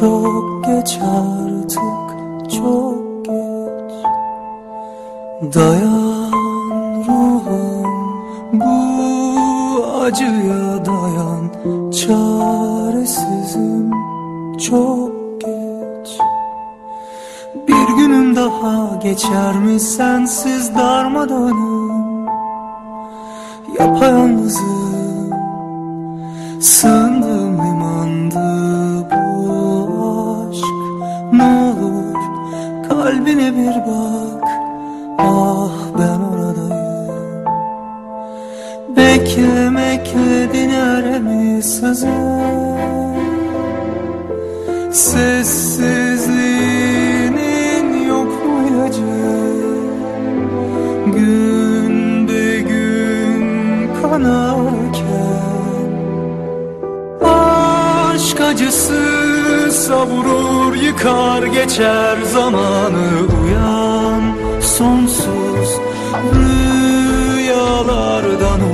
Çok geç artık çok geç. Dayan ruhum bu acıya dayan. Çaresizim çok geç. Bir günüm daha geçer mi sensiz darmadağınım Yapayalnızım Sığındığım Ah ben oradayım. Beklemekle dinaremi sızır Sessizliğinin yok mu ilacı Gün be gün kanarken. Aşk acısı savurur yıkar geçer zamanı uyan Sonsuz rüyalardan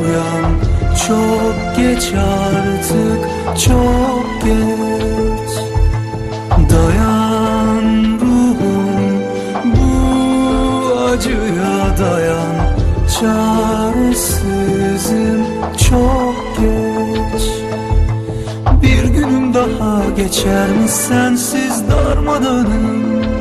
uyan. Çok geç artık çok geç. Dayan ruhum bu acıya dayan. Çaresizim çok geç. Bir günüm daha geçer mi sensiz darmadağınım